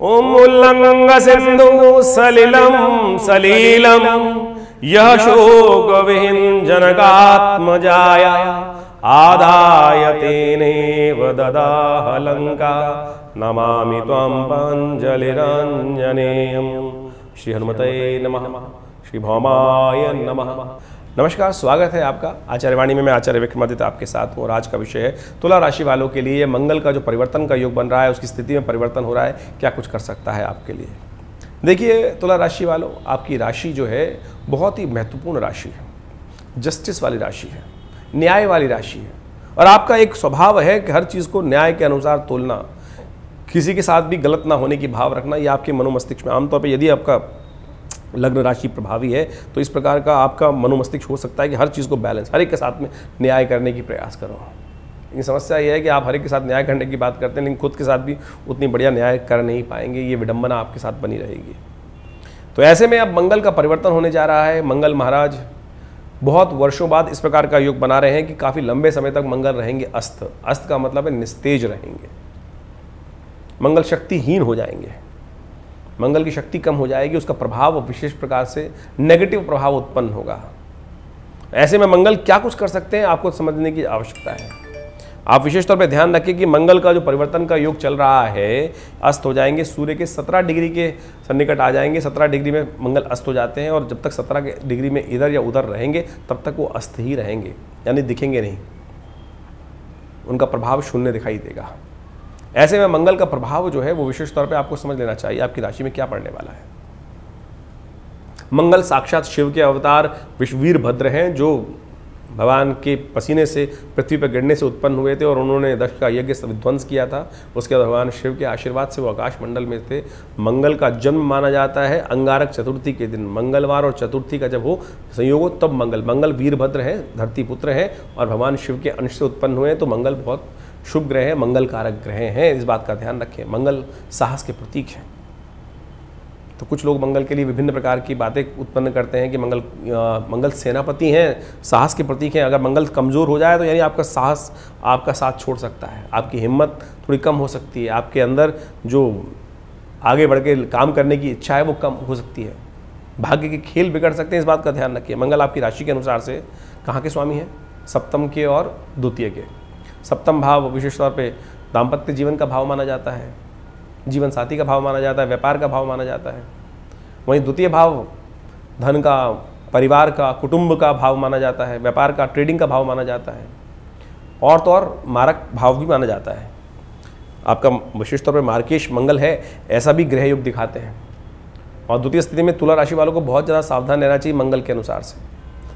उल्लंग सिंधु सलिलम सलीलम यह शोक विहीन जनकात्मजाया आदाय ददाह लंका नमामि श्री हनुमते नमः श्री भौमाय नमः नमस्कार, स्वागत है आपका। आचार्यवाणी में मैं आचार्य विक्रमादित्य आपके साथ हूँ और आज का विषय है, तुला राशि वालों के लिए मंगल का जो परिवर्तन का योग बन रहा है, उसकी स्थिति में परिवर्तन हो रहा है, क्या कुछ कर सकता है आपके लिए? देखिए, तुला राशि वालों, आपकी राशि जो है, बहुत ही महत्वपूर्ण राशि है। जस्टिस वाली राशि है, न्याय वाली राशि है, और आपका एक स्वभाव है कि हर चीज़ को न्याय के अनुसार तोलना, किसी के साथ भी गलत ना होने की भाव रखना, ये आपके मनोमस्तिष्क में आमतौर पर यदि आपका लग्न राशि प्रभावी है तो इस प्रकार का आपका मनोमस्तिष्क हो सकता है कि हर चीज़ को बैलेंस हर एक के साथ में न्याय करने की प्रयास करो। लेकिन समस्या यह है कि आप हर एक के साथ न्याय करने की बात करते हैं, लेकिन खुद के साथ भी उतनी बढ़िया न्याय कर नहीं पाएँगे, ये विडंबना आपके साथ बनी रहेगी। तो ऐसे में अब मंगल का परिवर्तन होने जा रहा है, मंगल महाराज, बहुत वर्षों बाद इस प्रकार का योग बना रहे हैं कि काफ़ी लंबे समय तक मंगल रहेंगे अस्त अस्त का मतलब है निस्तेज रहेंगे। मंगल शक्तिहीन हो जाएँगे। मंगल की शक्ति कम हो जाएगी, उसका प्रभाव विशेष प्रकार से नेगेटिव प्रभाव उत्पन्न होगा। ऐसे में मंगल क्या कुछ कर सकते हैं, आपको समझने की आवश्यकता है। आप विशेष तौर पर ध्यान रखें कि मंगल का जो परिवर्तन का योग चल रहा है, अस्त हो जाएँगे, सूर्य के 17 डिग्री के सन्निकट आ जाएँगे 17 डिग्री में मंगल अस्त हो जाते हैं और जब तक 17 के डिग्री में इधर या उधर रहेंगे, तब तक वो अस्त ही रहेंगे, यानी दिखेंगे नहीं। उनका प्रभाव शून्य दिखाई देगा। ऐसे में मंगल का प्रभाव जो है वो विशेष तौर पे आपको समझ लेना चाहिए, आपकी राशि में क्या पड़ने वाला है। मंगल साक्षात शिव के अवतार विश्ववीर भद्र हैं, जो भगवान के पसीने से, पृथ्वी पर गिरने से उत्पन्न हुए थे और उन्होंने दक्ष का यज्ञ विध्वंस किया था। उसके बाद भगवान शिव के आशीर्वाद से वो आकाश मंडल में थे। मंगल का जन्म माना जाता है अंगारक चतुर्थी के दिन, मंगलवार और चतुर्थी का जब हो संयोग हो, तब मंगल मंगल वीरभद्र है, धरती पुत्र है और भगवान शिव के अंश से उत्पन्न हुए हैं तो मंगल बहुत शुभ ग्रह हैं मंगल कारक ग्रह हैं इस बात का ध्यान रखें। मंगल साहस के प्रतीक हैं। तो कुछ लोग मंगल के लिए विभिन्न प्रकार की बातें उत्पन्न करते हैं कि मंगल आ, मंगल सेनापति हैं साहस के प्रतीक हैं। अगर मंगल कमज़ोर हो जाए तो यानी आपका साहस आपका साथ छोड़ सकता है। आपकी हिम्मत थोड़ी कम हो सकती है। आपके अंदर जो आगे बढ़ के काम करने की इच्छा है वो कम हो सकती है। भाग्य के खेल बिगड़ सकते हैं इस बात का ध्यान रखिए। मंगल आपकी राशि के अनुसार से कहाँ के स्वामी हैं? सप्तम के और द्वितीय के। सप्तम भाव विशेष तौर पे दाम्पत्य जीवन का भाव माना जाता है, जीवन साथी का भाव माना जाता है, व्यापार का भाव माना जाता है। वहीं द्वितीय भाव धन का, परिवार का, कुटुंब का भाव माना जाता है, व्यापार का ट्रेडिंग का भाव माना जाता है। और तो और मारक भाव भी माना जाता है। आपका विशेष तौर पर मार्केश मंगल है, ऐसा भी ग्रह योग दिखाते हैं। और द्वितीय स्थिति में तुला राशि वालों को बहुत ज़्यादा सावधान रहना चाहिए मंगल के अनुसार से।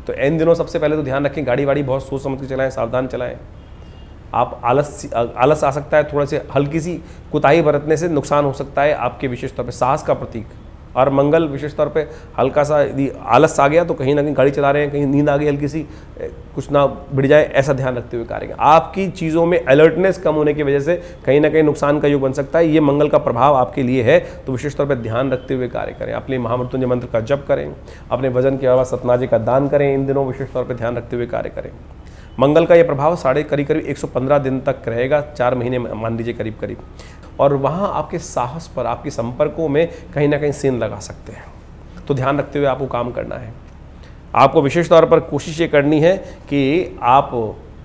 तो इन दिनों सबसे पहले तो ध्यान रखें गाड़ी वाड़ी बहुत सोच समझ के चलाएँ, सावधान चलाएँ। आप आलस आलस आ सकता है, थोड़ा से हल्की सी कुताही बरतने से नुकसान हो सकता है आपके विशेष तौर पर साहस का प्रतीक। और मंगल विशेष तौर पे हल्का सा यदि आलस आ गया तो कहीं ना कहीं गाड़ी चला रहे हैं, कहीं नींद आ गई हल्की सी कुछ ना बिड़ जाए, ऐसा ध्यान रखते हुए कार्य आपकी चीज़ों में अलर्टनेस कम होने की वजह से कहीं ना कहीं नुकसान का योग बन सकता है, ये मंगल का प्रभाव आपके लिए है तो विशेष तौर पर ध्यान रखते हुए कार्य करें। अपने महामृत्युंजय मंत्र का जप करें, अपने वज़न के अलावा सतनाजे का दान करें, इन दिनों विशेष तौर पर ध्यान रखते हुए कार्य करें। मंगल का ये प्रभाव साढ़े करीब करीब 115 दिन तक रहेगा, चार महीने मान लीजिए करीब करीब। और वहाँ आपके साहस पर, आपके संपर्कों में कहीं ना कहीं सेंध लगा सकते हैं। तो ध्यान रखते हुए आपको काम करना है। आपको विशेष तौर पर कोशिश ये करनी है कि आप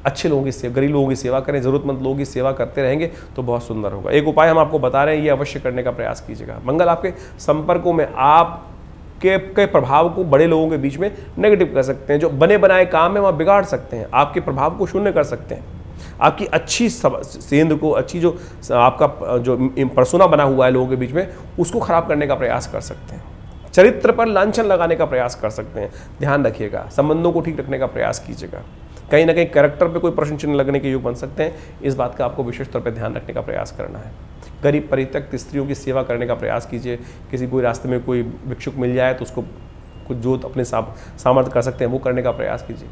अच्छे लोगों की सेवा गरीब लोगों की सेवा करें, ज़रूरतमंद लोगों की सेवा करते रहेंगे तो बहुत सुंदर होगा। एक उपाय हम आपको बता रहे हैं, ये अवश्य करने का प्रयास कीजिएगा। मंगल आपके संपर्कों में आप के के प्रभाव को बड़े लोगों के बीच में नेगेटिव कर सकते हैं। जो बने बनाए काम है, वहाँ बिगाड़ सकते हैं। आपके प्रभाव को शून्य कर सकते हैं। आपकी अच्छी सेंध को, अच्छी जो, आपका जो परसोना बना हुआ है लोगों के बीच में, उसको खराब करने का प्रयास कर सकते हैं। चरित्र पर लांछन लगाने का प्रयास कर सकते हैं। ध्यान रखिएगा। संबंधों को ठीक रखने का प्रयास कीजिएगा। कहीं ना कहीं कैरेक्टर पे कोई प्रश्न चिन्ह लगने के योग बन सकते हैं। इस बात का आपको विशेष तौर पर ध्यान रखने का प्रयास करना है। गरीब परित्यक्त स्त्रियों की सेवा करने का प्रयास कीजिए। किसी कोई रास्ते में कोई भिक्षुक मिल जाए तो उसको कुछ जो अपने सामर्थ्य कर सकते हैं, वो करने का प्रयास कीजिए।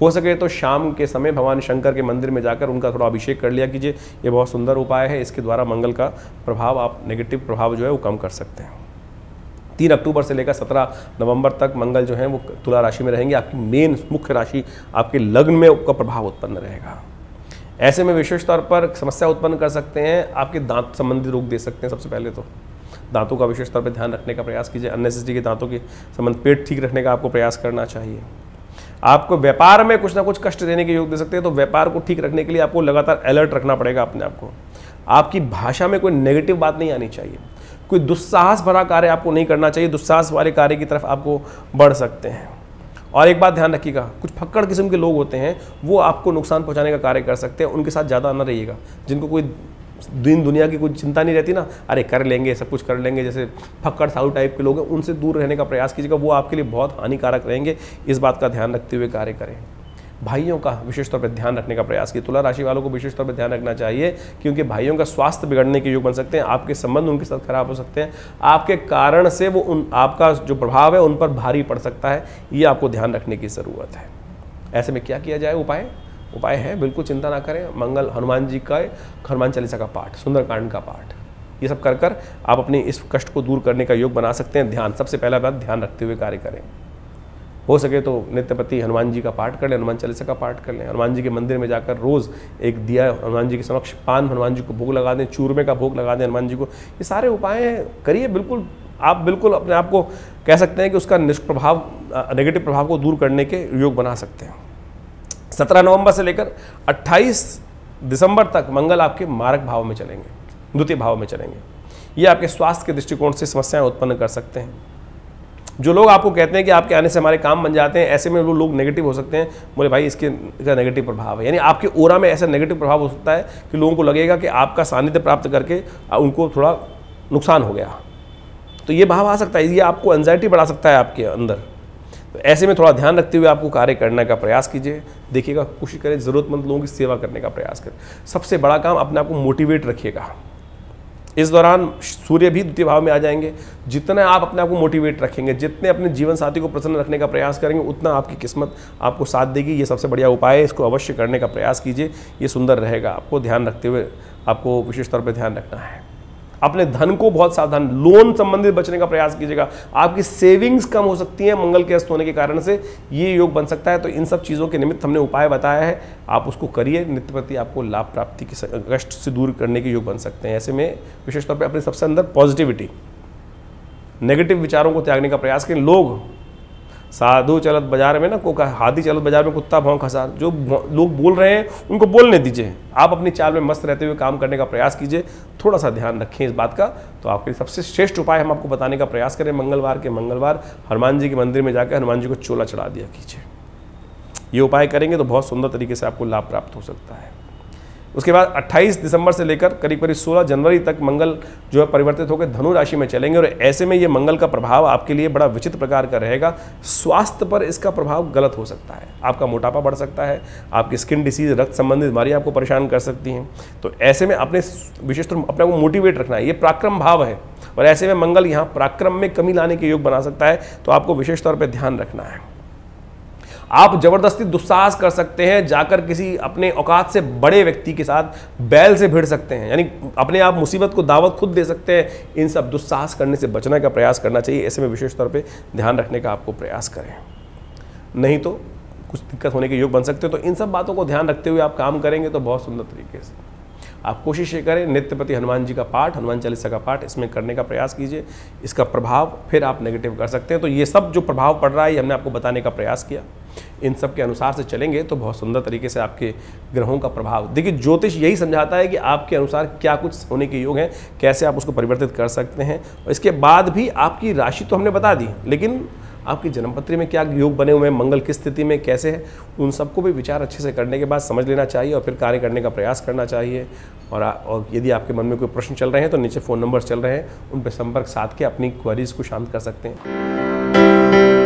हो सके तो शाम के समय भगवान शंकर के मंदिर में जाकर उनका थोड़ा अभिषेक कर लिया कीजिए। ये बहुत सुंदर उपाय है, इसके द्वारा मंगल का प्रभाव आप नेगेटिव प्रभाव जो है वो कम कर सकते हैं। तीन अक्टूबर से लेकर सत्रह नवंबर तक मंगल जो है वो तुला राशि में रहेंगे। आपकी मेन मुख्य राशि आपके लग्न में उसका प्रभाव उत्पन्न रहेगा। ऐसे में विशेष तौर पर समस्या उत्पन्न कर सकते हैं, आपके दांत संबंधी रोग दे सकते हैं सबसे पहले तो। दांतों का विशेष तौर पर ध्यान रखने का प्रयास कीजिए। अननेसेसरी के दांतों के संबंध पेट ठीक रखने का आपको प्रयास करना चाहिए। आपको व्यापार में कुछ ना कुछ कष्ट देने के योग दे सकते हैं तो व्यापार को ठीक रखने के लिए आपको लगातार अलर्ट रखना पड़ेगा अपने आप को। आपकी भाषा में कोई नेगेटिव बात नहीं आनी चाहिए। कोई दुस्साहस भरा कार्य आपको नहीं करना चाहिए, दुस्साहस वाले कार्य की तरफ़ आपको बढ़ सकते हैं। और एक बात ध्यान रखिएगा, कुछ फक्कड़ किस्म के लोग होते हैं, वो आपको नुकसान पहुँचाने का कार्य कर सकते हैं, उनके साथ ज़्यादा ना रहिएगा। जिनको कोई दिन दुनिया की कोई चिंता नहीं रहती ना, अरे कर लेंगे, सब कुछ कर लेंगे, जैसे फक्कड़ साहू टाइप के लोग हैं, उनसे दूर रहने का प्रयास कीजिएगा, वो आपके लिए बहुत हानिकारक रहेंगे। इस बात का ध्यान रखते हुए कार्य करें। भाइयों का विशेष तौर पर ध्यान रखने का प्रयास किया। तुला राशि वालों को विशेष तौर पर ध्यान रखना चाहिए, क्योंकि भाइयों का स्वास्थ्य बिगड़ने के योग बन सकते हैं, आपके संबंध उनके साथ खराब हो सकते हैं, आपके कारण से वो उन, आपका जो प्रभाव है उन पर भारी पड़ सकता है, ये आपको ध्यान रखने की ज़रूरत है। ऐसे में क्या किया जाए? उपाय? उपाय है, बिल्कुल चिंता ना करें। मंगल हनुमान जी का, हनुमान चालीसा का पाठ, सुंदरकांड का पाठ, ये सब कर कर आप अपने इस कष्ट को दूर करने का योग बना सकते हैं। ध्यान, सबसे पहला बात, ध्यान रखते हुए कार्य करें। हो सके तो नित्यपति हनुमान जी का पाठ कर लें, हनुमान चालीसा का पाठ कर लें। हनुमान जी के मंदिर में जाकर रोज़ एक दिया हनुमान जी के समक्ष पान, हनुमान जी को भोग लगा दें, चूरमे का भोग लगा दें हनुमान जी को। ये सारे उपाय हैं करिए, बिल्कुल, आप बिल्कुल अपने आप को कह सकते हैं कि उसका निष्प्रभाव नेगेटिव प्रभाव को दूर करने के योग बना सकते हैं। सत्रह नवंबर से लेकर अट्ठाईस दिसंबर तक मंगल आपके मारक भाव में चलेंगे, द्वितीय भाव में चलेंगे। ये आपके स्वास्थ्य के दृष्टिकोण से समस्याएँ उत्पन्न कर सकते हैं। जो लोग आपको कहते हैं कि आपके आने से हमारे काम बन जाते हैं, ऐसे में वो लोग नेगेटिव हो सकते हैं। बोले, भाई, इसके, इसका नेगेटिव प्रभाव है। यानी आपके ओरा में ऐसा नेगेटिव प्रभाव हो सकता है कि लोगों को लगेगा कि आपका सानिध्य प्राप्त करके उनको थोड़ा नुकसान हो गया। तो ये भाव आ सकता है, ये आपको एनजाइटी बढ़ा सकता है आपके अंदर। तो ऐसे में थोड़ा ध्यान रखते हुए आपको कार्य करने का प्रयास कीजिए। देखिएगा, कोशिश करें, ज़रूरतमंद लोगों की सेवा करने का प्रयास करें। सबसे बड़ा काम अपने आप को मोटिवेट रखिएगा। इस दौरान सूर्य भी द्वितीय भाव में आ जाएँगे। जितना आप अपने आप को मोटिवेट रखेंगे, जितने अपने जीवन साथी को प्रसन्न रखने का प्रयास करेंगे, उतना आपकी किस्मत आपको साथ देगी। ये सबसे बढ़िया उपाय है, इसको अवश्य करने का प्रयास कीजिए। ये सुंदर रहेगा। आपको ध्यान रखते हुए, आपको विशेष तौर पर ध्यान रखना है। अपने धन को बहुत सावधान लोन संबंधित बचने का प्रयास कीजिएगा। आपकी सेविंग्स कम हो सकती है, मंगल के अस्त होने के कारण से ये योग बन सकता है। तो इन सब चीज़ों के निमित्त हमने उपाय बताया है। आप उसको करिए, नित्य प्रति आपको लाभ प्राप्ति के कष्ट से दूर करने के योग बन सकते हैं। ऐसे में विशेष तौर पर अपने सबसे अंदर पॉजिटिविटी नेगेटिव विचारों को त्यागने का प्रयास करें। लोग साधु चलत बाज़ार में ना, को हादी चलत बाज़ार में कुत्ता भाव खसा जो लोग बोल रहे हैं, उनको बोलने दीजिए। आप अपनी चाल में मस्त रहते हुए काम करने का प्रयास कीजिए। थोड़ा सा ध्यान रखें इस बात का। तो आपके लिए सबसे श्रेष्ठ उपाय हम आपको बताने का प्रयास करें। मंगलवार के मंगलवार हनुमान जी के मंदिर में जाकर हनुमान जी को चोला चढ़ा दिया कीजिए। ये उपाय करेंगे तो बहुत सुंदर तरीके से आपको लाभ प्राप्त हो सकता है। उसके बाद 28 दिसंबर से लेकर करीब करीब 16 जनवरी तक मंगल जो है परिवर्तित होकर धनु राशि में चलेंगे और ऐसे में ये मंगल का प्रभाव आपके लिए बड़ा विचित्र प्रकार का रहेगा। स्वास्थ्य पर इसका प्रभाव गलत हो सकता है। आपका मोटापा बढ़ सकता है, आपकी स्किन डिसीज रक्त संबंधित बीमारियाँ आपको परेशान कर सकती हैं। तो ऐसे में अपने विशेष तौर अपने को मोटिवेट रखना है। ये पराक्रम भाव है और ऐसे में मंगल यहाँ पराक्रम में कमी लाने के योग बना सकता है। तो आपको विशेष तौर पर ध्यान रखना है। आप ज़बरदस्ती दुस्साहस कर सकते हैं, जाकर किसी अपने औकात से बड़े व्यक्ति के साथ बैल से भिड़ सकते हैं। यानी अपने आप मुसीबत को दावत खुद दे सकते हैं। इन सब दुस्साहस करने से बचने का प्रयास करना चाहिए। ऐसे में विशेष तौर पर ध्यान रखने का आपको प्रयास करें। नहीं तो कुछ दिक्कत होने के योग बन सकते हो। तो इन सब बातों को ध्यान रखते हुए आप काम करेंगे तो बहुत सुंदर तरीके से। आप कोशिश ये करें, नित्यपति हनुमान जी का पाठ, हनुमान चालीसा का पाठ, इसमें करने का प्रयास कीजिए। इसका प्रभाव फिर आप नेगेटिव कर सकते हैं। तो ये सब जो प्रभाव पड़ रहा है, ये हमने आपको बताने का प्रयास किया। इन सब के अनुसार से चलेंगे तो बहुत सुंदर तरीके से आपके ग्रहों का प्रभाव। देखिए ज्योतिष यही समझाता है कि आपके अनुसार क्या कुछ होने के योग हैं कैसे आप उसको परिवर्तित कर सकते हैं और इसके बाद भी आपकी राशि तो हमने बता दी लेकिन आपकी जन्मपत्री में क्या योग बने हुए हैं मंगल किस स्थिति में कैसे है उन सबको भी विचार अच्छे से करने के बाद समझ लेना चाहिए और फिर कार्य करने का प्रयास करना चाहिए। और, और यदि आपके मन में कोई प्रश्न चल रहे हैं तो नीचे फ़ोन नंबर चल रहे हैं उन पर संपर्क साध के अपनी क्वेरीज को शांत कर सकते हैं।